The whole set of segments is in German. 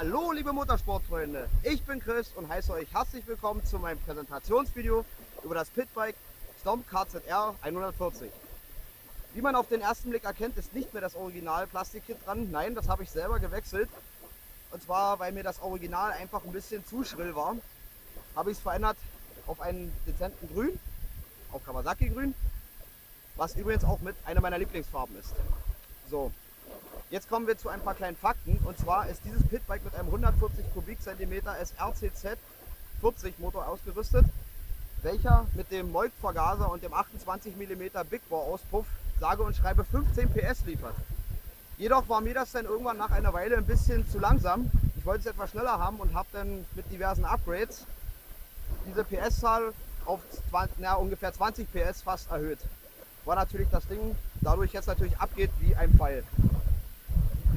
Hallo liebe Motorsportfreunde, ich bin Chris und heiße euch herzlich willkommen zu meinem Präsentationsvideo über das Pitbike Stomp KZR 140. Wie man auf den ersten Blick erkennt, ist nicht mehr das Original Plastikkit dran. Nein, das habe ich selber gewechselt. Und zwar, weil mir das Original einfach ein bisschen zu schrill war, habe ich es verändert auf einen dezenten Grün, auf Kawasaki Grün, was übrigens auch mit einer meiner Lieblingsfarben ist. So, Jetzt kommen wir zu ein paar kleinen Fakten. Und zwar ist dieses Pitbike mit einem 140 Kubikzentimeter SRCZ 40 Motor ausgerüstet, welcher mit dem Moik Vergaser und dem 28 mm Big Bore Auspuff sage und schreibe 15 PS liefert. Jedoch war mir das dann irgendwann nach einer Weile ein bisschen zu langsam. Ich wollte es etwas schneller haben und habe dann mit diversen Upgrades diese PS-Zahl auf 20, na, ungefähr 20 PS fast erhöht. War natürlich das Ding dadurch jetzt natürlich abgeht wie ein Pfeil.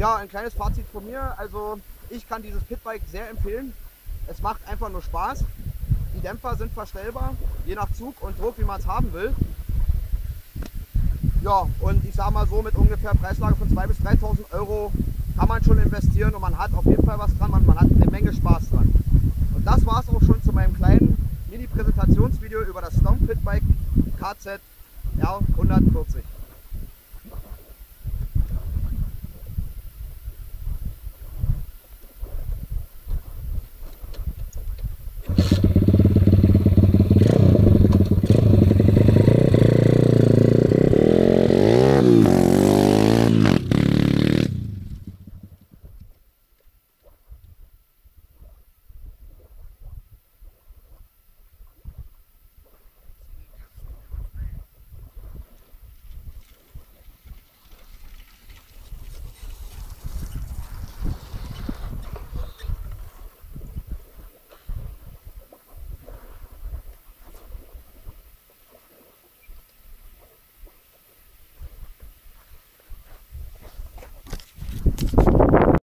Ja, ein kleines Fazit von mir. Also ich kann dieses Pitbike sehr empfehlen. Es macht einfach nur Spaß. Die Dämpfer sind verstellbar, je nach Zug und Druck, wie man es haben will. Ja, und ich sage mal so, mit ungefähr Preislage von 2.000 bis 3.000 Euro kann man schon investieren und man hat auf jeden Fall was dran, man, man hat eine Menge Spaß dran. Und das war es auch schon zu meinem kleinen Mini-Präsentationsvideo über das Stomp Pitbike KZ R140.